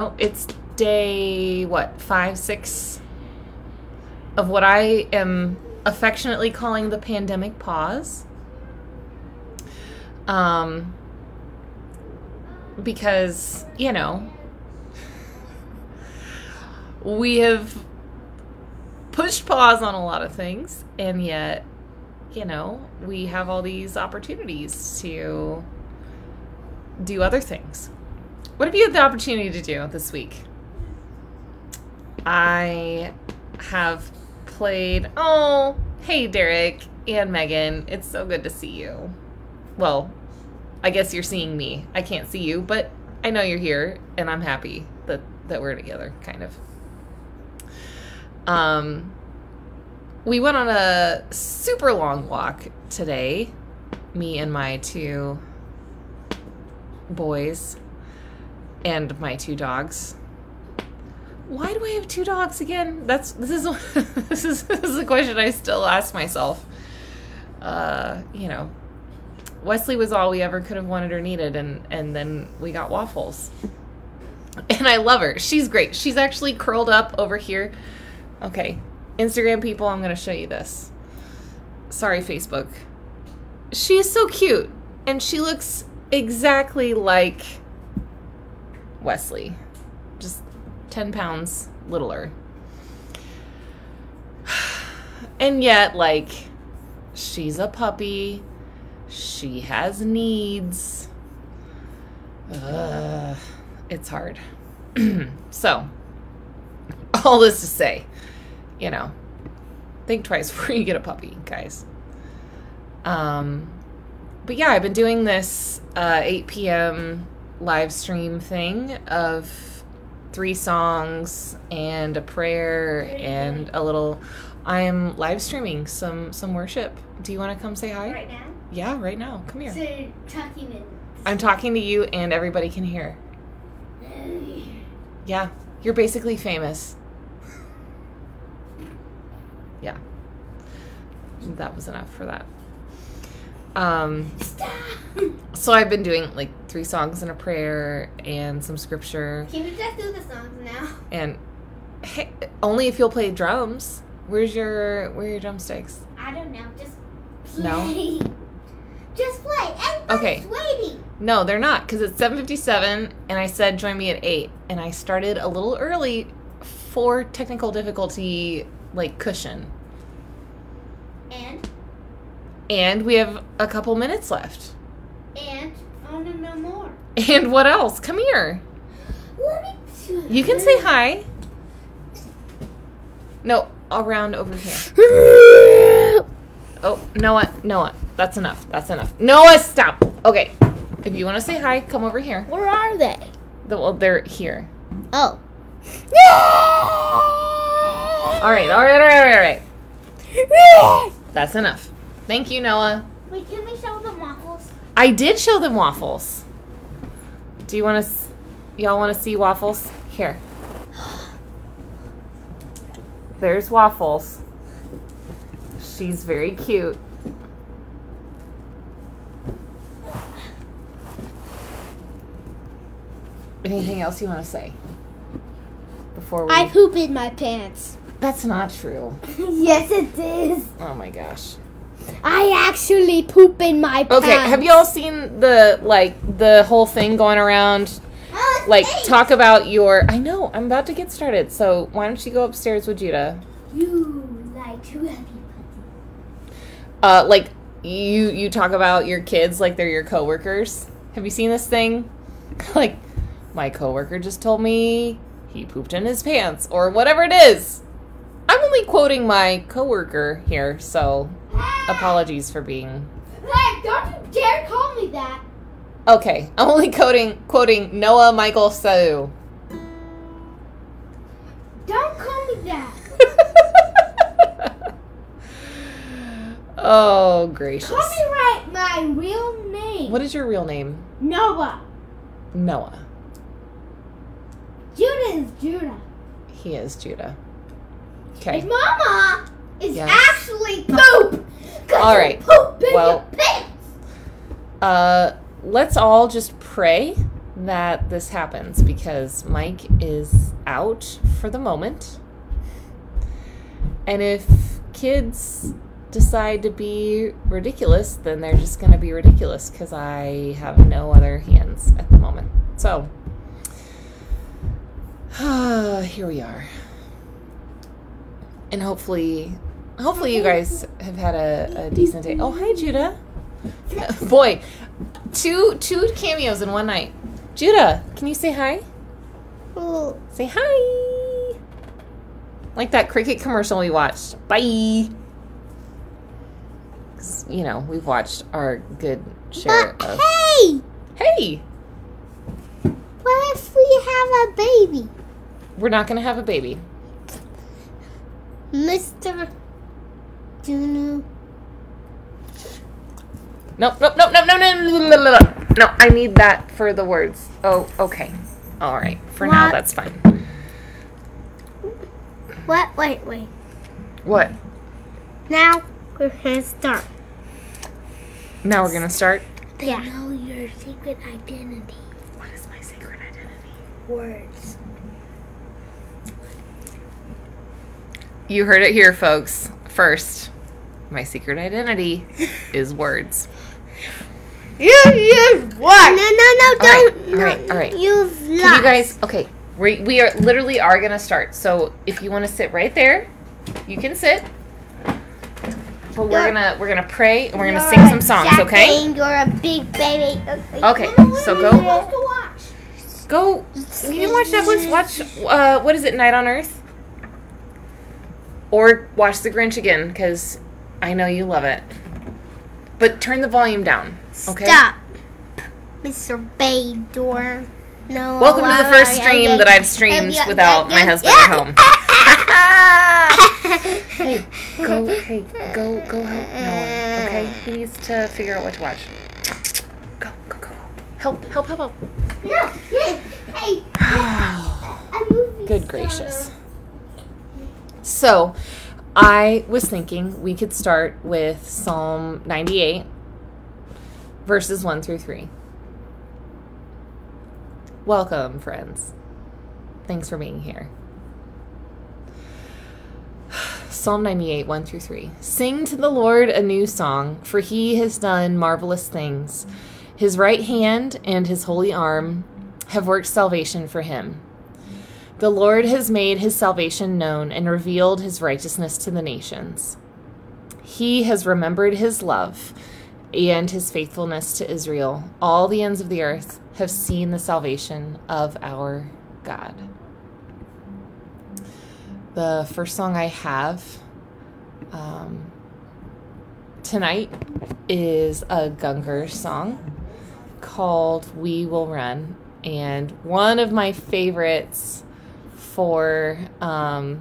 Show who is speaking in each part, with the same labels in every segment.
Speaker 1: Oh, it's day, what, five, six of what I am affectionately calling the pandemic pause. Um, because, you know, we have pushed pause on a lot of things, and yet, you know, we have all these opportunities to do other things. What have you had the opportunity to do this week? I have played. Oh, hey, Derek and Megan. It's so good to see you. Well, I guess you're seeing me. I can't see you, but I know you're here, and I'm happy that that we're together. Kind of. Um, we went on a super long walk today. Me and my two boys and my two dogs. Why do I have two dogs again? That's this is this is this is a question I still ask myself. Uh, you know, Wesley was all we ever could have wanted or needed, and and then we got waffles. And I love her. She's great. She's actually curled up over here. Okay, Instagram people, I'm gonna show you this. Sorry, Facebook. She is so cute, and she looks exactly like Wesley. Just 10 pounds littler. And yet, like, she's a puppy. She has needs. It's hard. so, all this to say, you know, think twice before you get a puppy, guys. Um, but yeah, I've been doing this uh, 8 p.m. live stream thing of three songs and a prayer and a little. I am live streaming some some worship. Do you want to come say hi?
Speaker 2: Right now?
Speaker 1: Yeah, right now. Come here.
Speaker 2: So talking in
Speaker 1: I'm talking to you, and everybody can hear. Yeah, you're basically famous. Yeah, that was enough for that. Um,
Speaker 2: Stop.
Speaker 1: so I've been doing like three songs and a prayer and some scripture,
Speaker 2: Can we just do the songs now?
Speaker 1: and hey, only if you'll play drums. Where's your where are your drumsticks?
Speaker 2: I don't know. Just play. No? Just play. Everybody's
Speaker 1: Okay.
Speaker 2: waiting.
Speaker 1: No, they're not because it's 7:57, and I said join me at eight, and I started a little early for technical difficulty like cushion.
Speaker 2: And
Speaker 1: And we have a couple minutes left.
Speaker 2: and want to know more.
Speaker 1: And what else? Come here.
Speaker 2: Let me.
Speaker 1: You can say hi. No, around over here. Oh, Noah, Noah, that's enough. That's enough. Noah, stop. Okay, if you want to say hi, come over here.
Speaker 2: Where are they?
Speaker 1: The- Well, they're here.
Speaker 2: Oh.
Speaker 1: All right, all right, all right, all right. That's enough. Thank you, Noah.
Speaker 2: Wait, can we show them waffles?
Speaker 1: I did show them waffles. Do you want to? Y'all want to see waffles? Here. There's waffles. She's very cute. Anything else you want to say before we?
Speaker 2: I poop in my pants.
Speaker 1: That's not true.
Speaker 2: yes, it is.
Speaker 1: Oh my gosh.
Speaker 2: I actually poop in my pants.
Speaker 1: Okay, have y'all seen the like the whole thing going around
Speaker 2: Oh,
Speaker 1: like
Speaker 2: thanks.
Speaker 1: talk about your I know, I'm about to get started. So why don't you go upstairs with Judah?
Speaker 2: You like to have
Speaker 1: Uh like you you talk about your kids like they're your coworkers. Have you seen this thing? like my coworker just told me he pooped in his pants or whatever it is. I'm only quoting my coworker here, so apologies for being
Speaker 2: Hey, don't you dare call me that.
Speaker 1: Okay, I'm only quoting quoting Noah Michael Saou.
Speaker 2: Don't call me that.
Speaker 1: oh gracious.
Speaker 2: Call me right my real name.
Speaker 1: What is your real name?
Speaker 2: Noah.
Speaker 1: Noah.
Speaker 2: Judah is Judah.
Speaker 1: He is Judah.
Speaker 2: His
Speaker 1: Okay.
Speaker 2: mama is
Speaker 1: Yes.
Speaker 2: actually poop.
Speaker 1: All right.
Speaker 2: Poop
Speaker 1: Well-. Uh let's all just pray that this happens because Mike is out for the moment. And if kids decide to be ridiculous, then they're just going to be ridiculous because I have no other hands at the moment. So, here we are. And hopefully, hopefully you guys have had a, a decent day. Oh, hi, Judah. Boy, two two cameos in one night. Judah, can you say hi?
Speaker 2: Oh,
Speaker 1: Say hi. Like that cricket commercial we watched. Bye. You know, we've watched our good share
Speaker 2: But
Speaker 1: of.
Speaker 2: hey,
Speaker 1: Hey,
Speaker 2: what if we have a baby,
Speaker 1: we're not going to have a baby.
Speaker 2: Mister Juno?
Speaker 1: Nope, nope, nope, nope, no, no, no, no, no, no. No, I need that for the words. Oh, okay. All right. For now, that's fine.
Speaker 2: What? Wait, wait.
Speaker 1: What?
Speaker 2: Now we're gonna start.
Speaker 1: Now we're going to start.
Speaker 2: Yeah. know your secret identity.
Speaker 1: What is my secret identity?
Speaker 2: Words.
Speaker 1: You heard it here, folks. First, my secret identity is words.
Speaker 2: You use what? No, no, no,
Speaker 1: All right,
Speaker 2: don't.
Speaker 1: all right,
Speaker 2: no,
Speaker 1: all right.
Speaker 2: Use
Speaker 1: Can
Speaker 2: lots.
Speaker 1: you guys? Okay, we we are literally are gonna start. So if you want to sit right there, you can sit. But we're gonna we're gonna pray and we're gonna
Speaker 2: You're
Speaker 1: sing some songs. Okay.
Speaker 2: You're a big baby.
Speaker 1: Okay, so go- Go. You can watch Netflix. Watch uh, what is it? Night on Earth. Or watch The Grinch again because I know you love it. But turn the volume down. Okay.
Speaker 2: Stop, Mr. Bador. No.
Speaker 1: Welcome to the first stream that I've streamed without my husband at home. Hey, go, hey, go, go help Noah. Okay, he needs to figure out what to watch. Go, go, go. Help, help, help, help.
Speaker 2: No, hey, hey, a movie
Speaker 1: Good gracious. So, I was thinking we could start with Psalm 98, verses 1 through 3. Welcome, friends. Thanks for being here. Psalm 98, 1 through 3. Sing to the Lord a new song, for he has done marvelous things. His right hand and his holy arm have worked salvation for him. The Lord has made his salvation known and revealed his righteousness to the nations. He has remembered his love and his faithfulness to Israel. All the ends of the earth have seen the salvation of our God. The first song I have um, tonight is a Gungor song called We Will Run. And one of my favorites for um,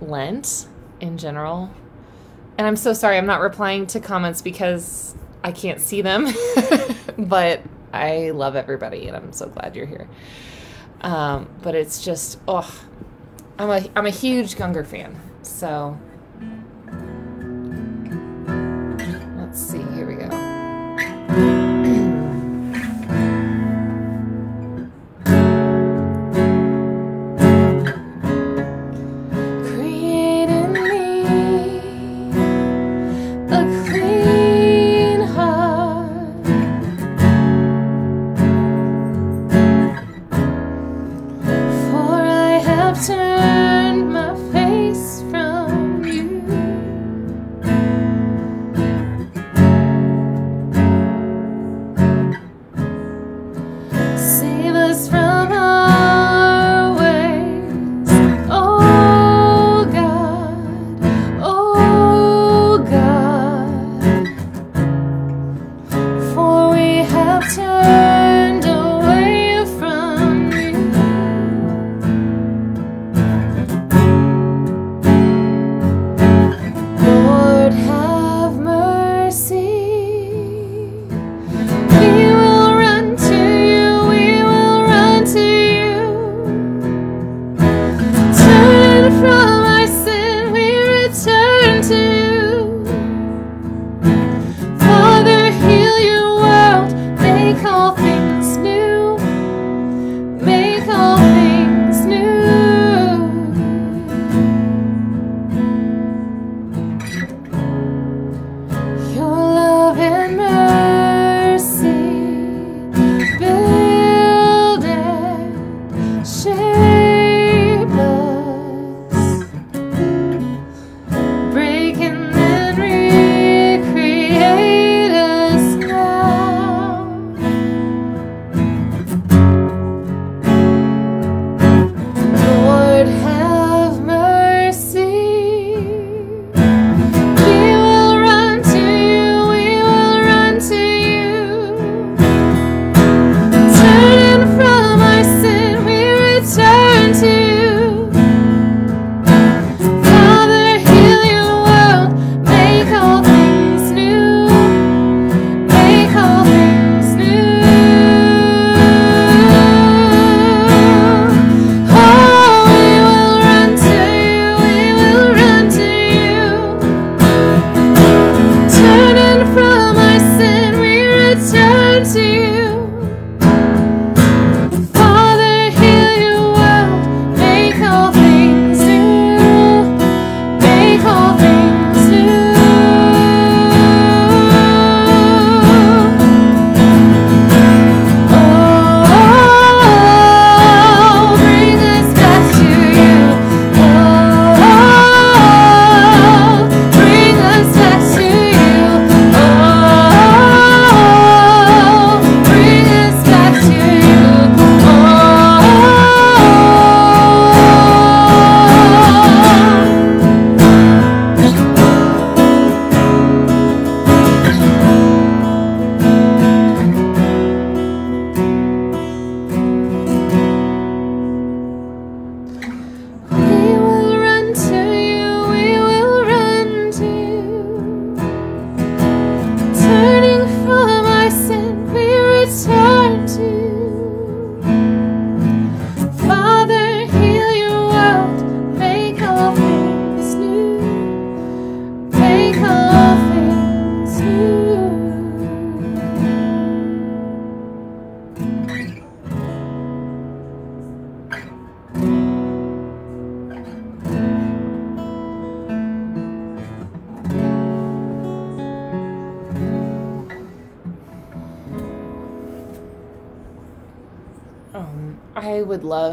Speaker 1: Lent in general. And I'm so sorry, I'm not replying to comments because I can't see them. but I love everybody and I'm so glad you're here. Um, but it's just, oh, I'm a, I'm a huge Gungor fan. So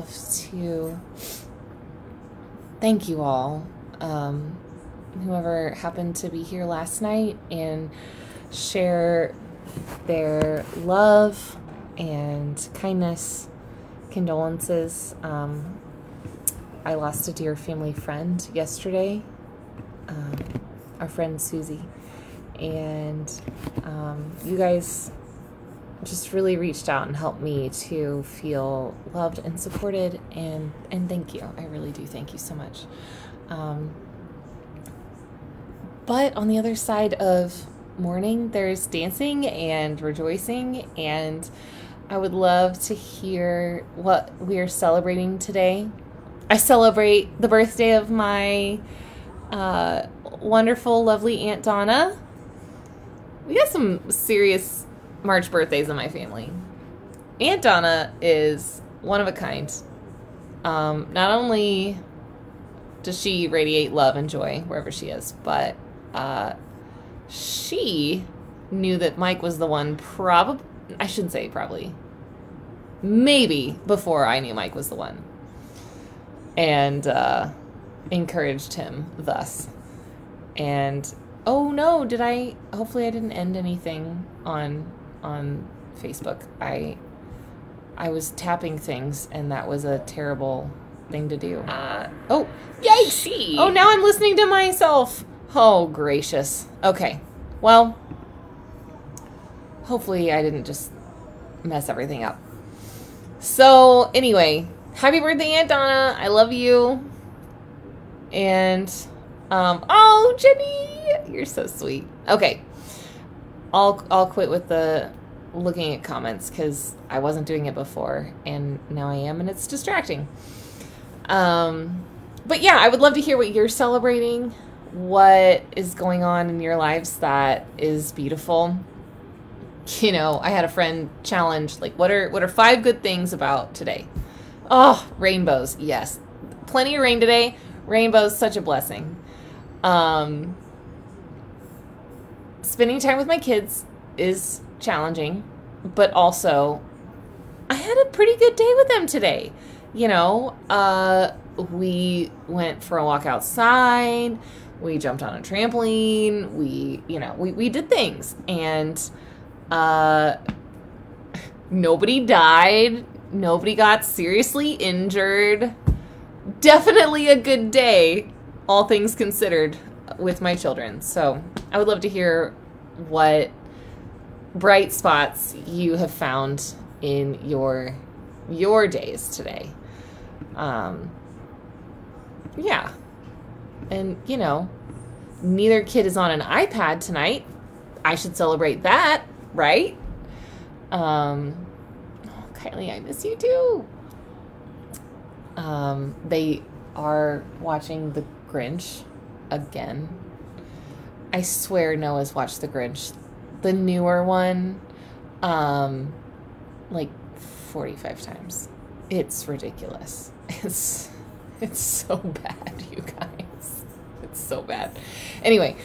Speaker 1: to thank you all, um, whoever happened to be here last night and share their love and kindness, condolences. Um, I lost a dear family friend yesterday, um, our friend Susie, and um, you guys just really reached out and helped me to feel loved and supported and and thank you. I really do thank you so much. Um, but on the other side of mourning there's dancing and rejoicing and i would love to hear what we are celebrating today. I celebrate the birthday of my uh, wonderful lovely aunt donna. We got some serious March birthdays in my family. Aunt Donna is one of a kind. Um, not only does she radiate love and joy wherever she is, but uh, she knew that Mike was the one, probably, I shouldn't say probably, maybe before I knew Mike was the one. And uh, encouraged him thus. And oh no, did I? Hopefully, I didn't end anything on on Facebook. I I was tapping things, and that was a terrible thing to do. Uh, oh,
Speaker 3: Yikesy!
Speaker 1: oh! Now I'm listening to myself. Oh gracious. Okay, well, hopefully I didn't just mess everything up. So anyway, happy birthday, Aunt Donna. I love you. And um, oh, Jenny, you're so sweet. Okay, I'll I'll quit with the looking at comments because I wasn't doing it before and now I am, and it's distracting. Um, but yeah, I would love to hear what you're celebrating. What is going on in your lives that is beautiful? You know, I had a friend challenge like, what are what are five good things about today? Oh, rainbows. Yes. Plenty of rain today. Rainbows, such a blessing. Um, spending time with my kids is challenging, but also I had a pretty good day with them today. You know, uh, we went for a walk outside, we jumped on a trampoline, we, you know, we, we did things. And uh, nobody died, nobody got seriously injured. Definitely a good day, all things considered, with my children. So I would love to hear what bright spots you have found in your your days today. Um, yeah, and you know, neither kid is on an iPad tonight. I should celebrate that, right? Um, oh, Kylie, I miss you too. Um, they are watching The Grinch again. I swear Noah's watched The Grinch, the newer one, um, like 45 times. It's ridiculous. It's it's so bad, you guys. It's so bad. Anyway,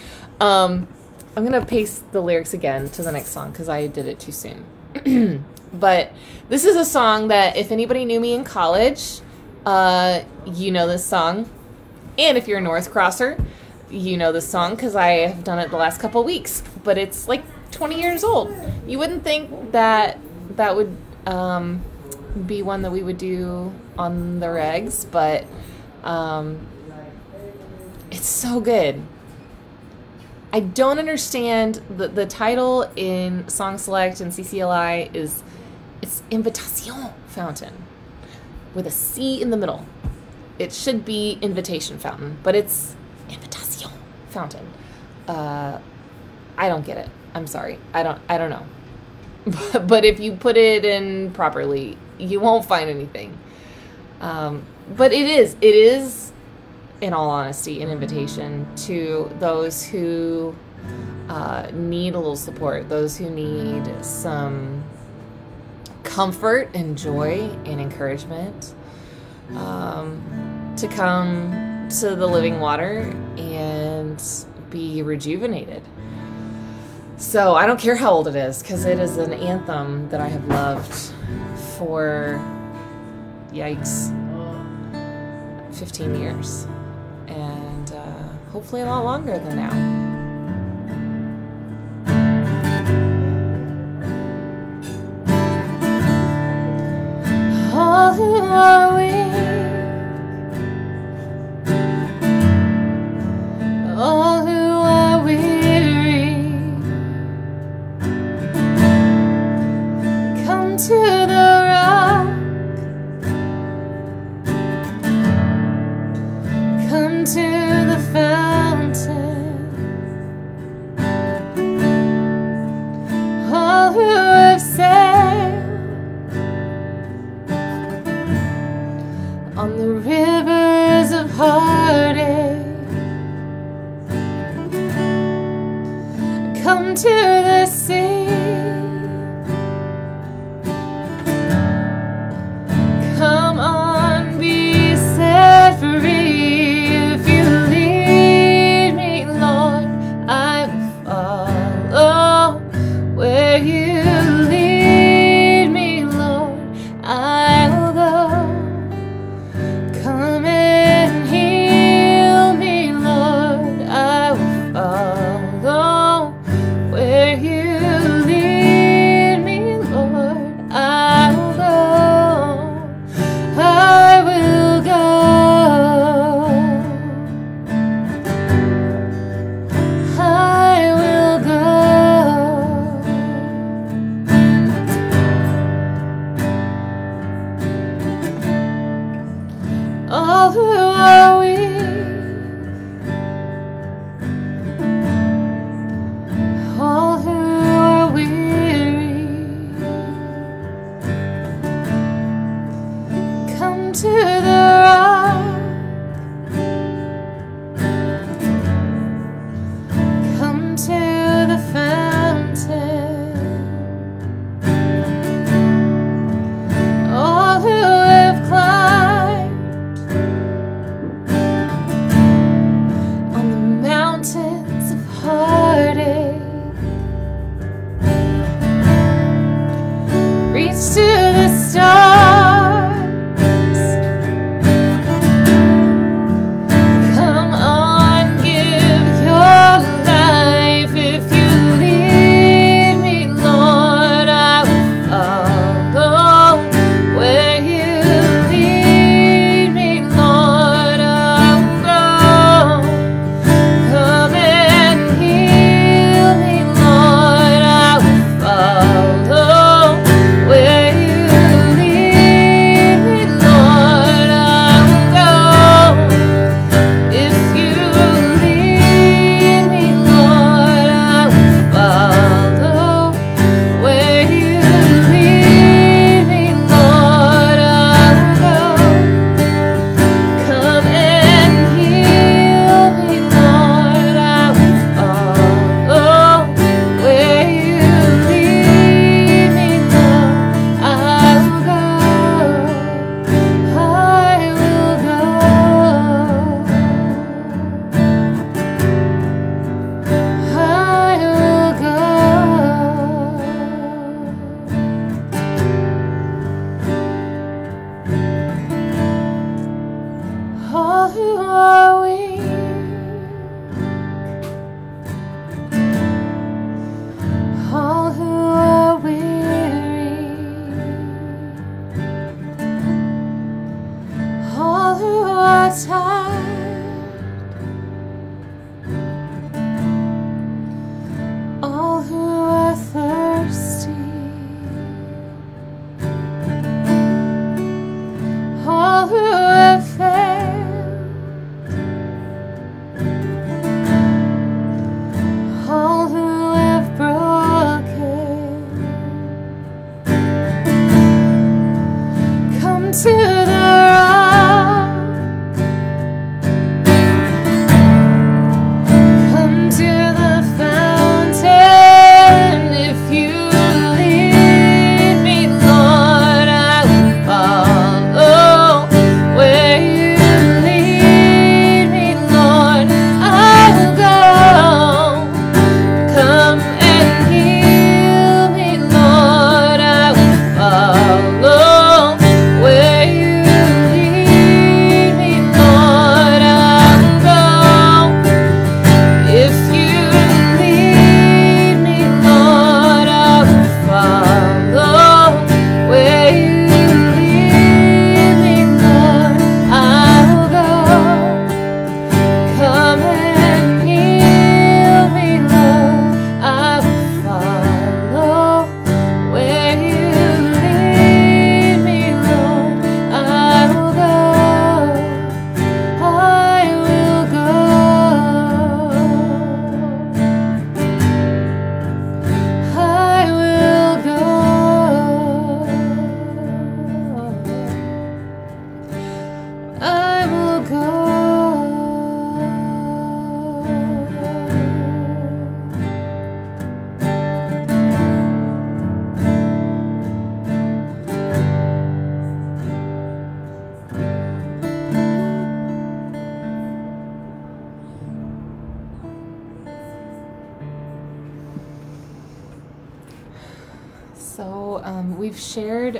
Speaker 1: um, I'm gonna paste the lyrics again to the next song because I did it too soon. but this is a song that if anybody knew me in college, uh, you know this song. And if you're a North Crosser, you know this song because I have done it the last couple weeks. But it's like 20 years old. You wouldn't think that that would um, be one that we would do on the regs, but um, it's so good. I don't understand the the title in Song Select and CCLI is it's Invitacion Fountain with a C in the middle. It should be Invitation Fountain, but it's Invitacion Fountain. Uh, I don't get it. I'm sorry. I don't. I don't know. but if you put it in properly, you won't find anything. Um, but it is. It is in all honesty, an invitation to those who uh, need a little support, those who need some comfort and joy and encouragement, um, to come to the living water and be rejuvenated. So I don't care how old it is, because it is an anthem that I have loved for, yikes, 15 years and uh, hopefully a lot longer than now. All who have sailed on the rivers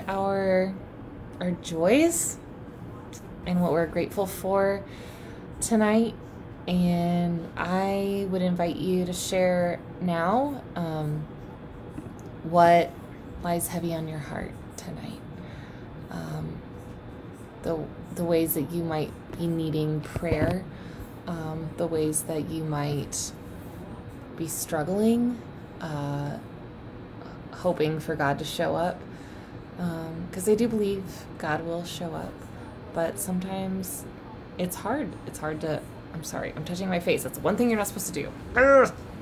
Speaker 1: our our joys and what we're grateful for tonight, and I would invite you to share now um, what lies heavy on your heart tonight. Um, the the ways that you might be needing prayer, um, the ways that you might be struggling. Uh, hoping for God to show up because I do believe God will show up, but sometimes it's hard. It's hard to. I'm sorry, I'm touching my face. That's one thing you're not supposed to do.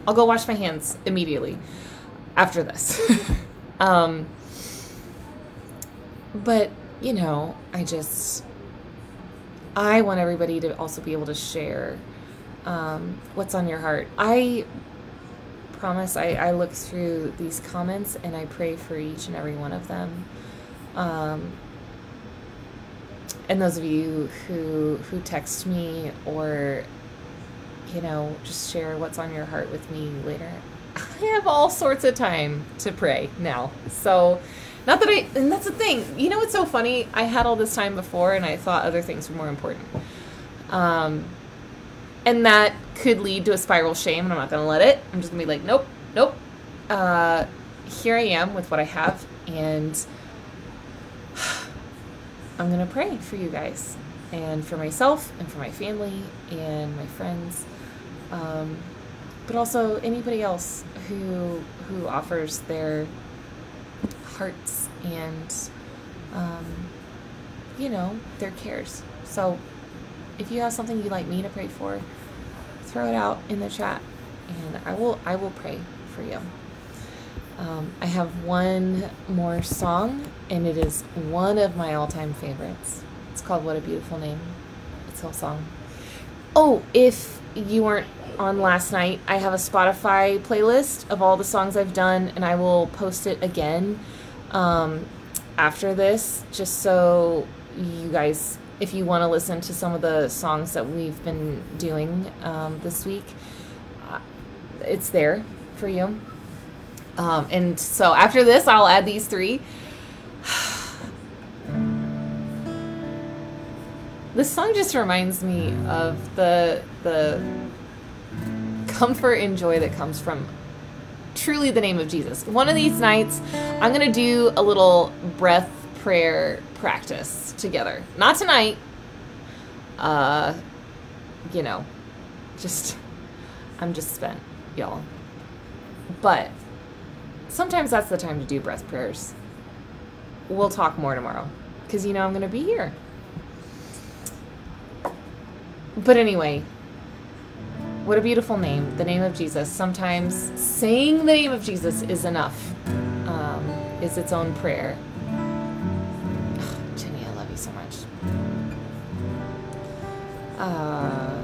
Speaker 1: I'll go wash my hands immediately after this. um, but you know, I just I want everybody to also be able to share um, what's on your heart. I promise I, I look through these comments and I pray for each and every one of them. Um, and those of you who who text me or you know just share what's on your heart with me later, I have all sorts of time to pray now. So not that I and that's the thing. You know what's so funny? I had all this time before and I thought other things were more important. Um, and that could lead to a spiral shame and i'm not going to let it i'm just going to be like nope nope uh, here i am with what i have and i'm going to pray for you guys and for myself and for my family and my friends um, but also anybody else who who offers their hearts and um, you know their cares so if you have something you'd like me to pray for, throw it out in the chat, and I will I will pray for you. Um, I have one more song, and it is one of my all-time favorites. It's called "What a Beautiful Name." It's a whole song. Oh, if you weren't on last night, I have a Spotify playlist of all the songs I've done, and I will post it again um, after this, just so you guys if you want to listen to some of the songs that we've been doing um, this week, uh, it's there for you. Um, and so after this, I'll add these three. this song just reminds me of the the comfort and joy that comes from truly the name of Jesus. One of these nights, I'm gonna do a little breath prayer practice together. Not tonight. Uh, you know, just I'm just spent, y'all. But sometimes that's the time to do breath prayers. We'll talk more tomorrow because you know I'm going to be here. But anyway, what a beautiful name, the name of Jesus. Sometimes saying the name of Jesus is enough, um, is its own prayer. Jenny, I love you so much. Uh,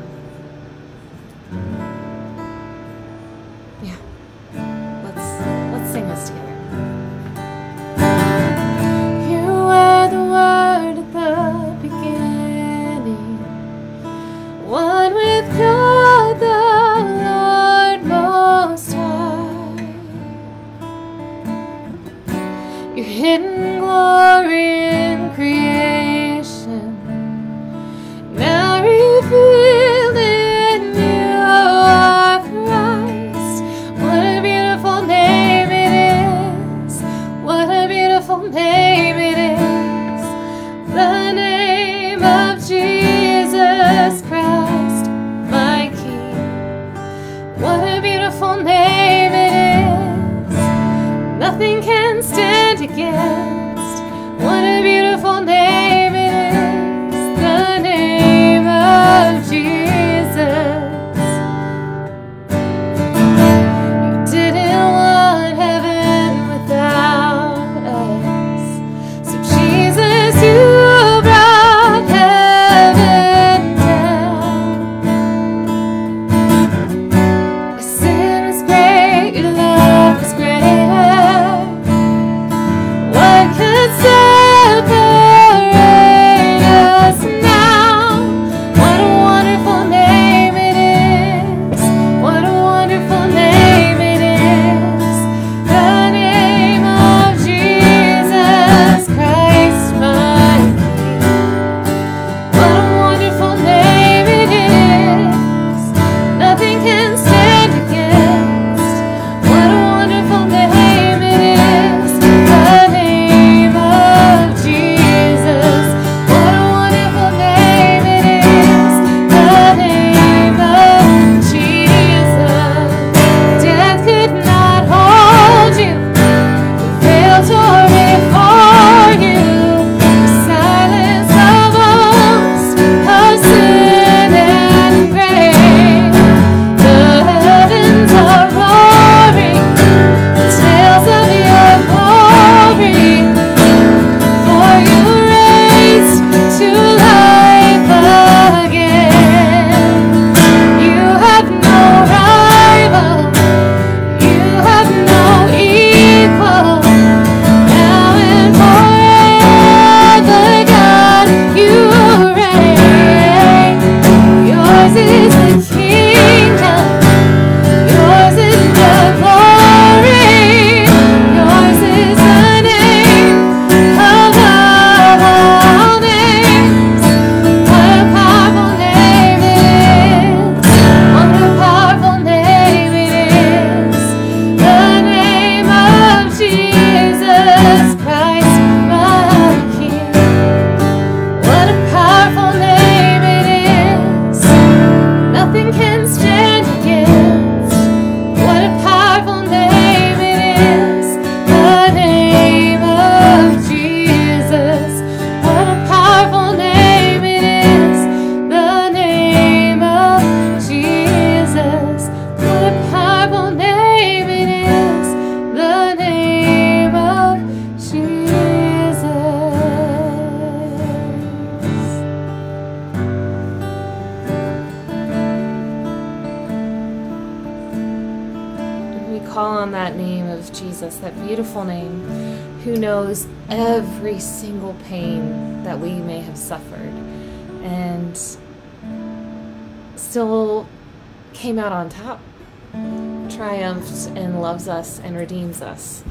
Speaker 1: us and redeems us.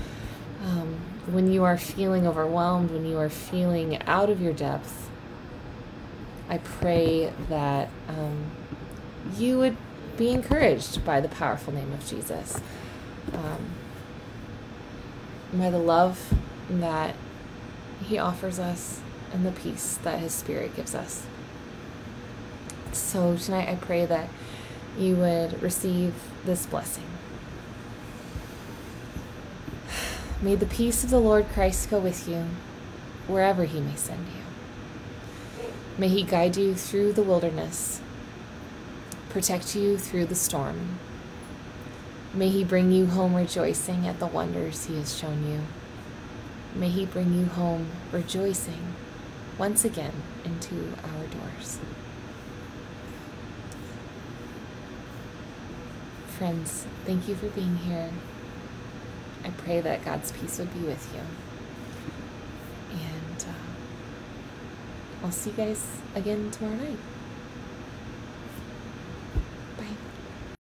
Speaker 1: Um, when you are feeling overwhelmed, when you are feeling out of your depth, I pray that um, you would be encouraged by the powerful name of Jesus, um, by the love that He offers us, and the peace that His Spirit gives us. So tonight I pray that you would receive this blessing. May the peace of the Lord Christ go with you wherever he may send you. May he guide you through the wilderness, protect you through the storm. May he bring you home rejoicing at the wonders he has shown you. May he bring you home rejoicing once again into our doors. Friends, thank you for being here. I pray that God's peace would be with you. And uh, I'll see you guys again tomorrow night.